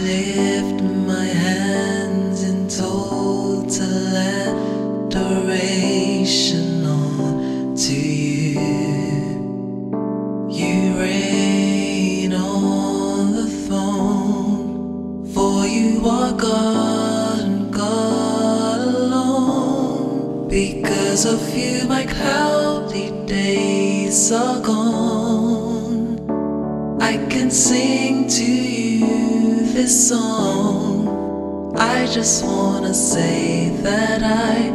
lift my hands in total adoration on to you. You reign on the throne, for you are God and God alone. Because of you, my cloudy days are gone. I can sing to you this song. I just wanna say that I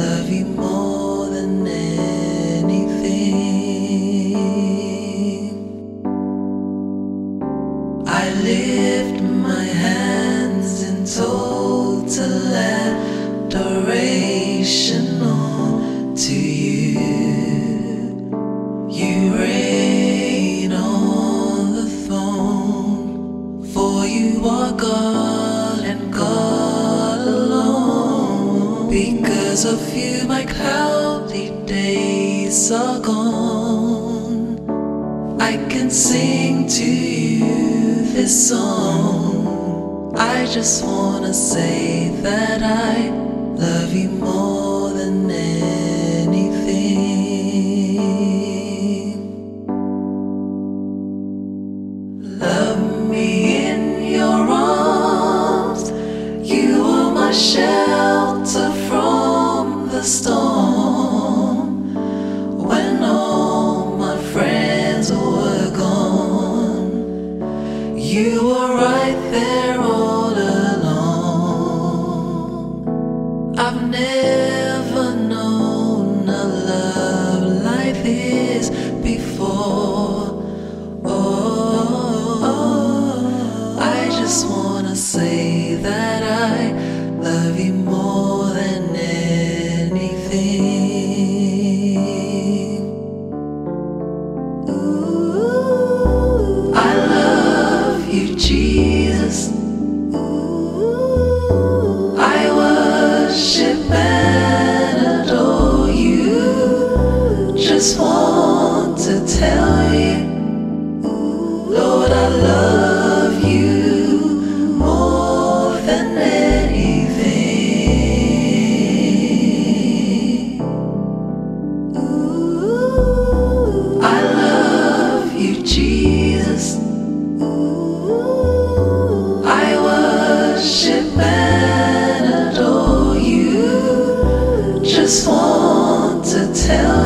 love you more than anything. I lift my hands in total adoration to you. You God and God alone. Because of you, my cloudy days are gone. I can sing to you this song. I just wanna say that I love you more than anything. Shelter from the storm. When all my friends were gone, you were right there all along. I've never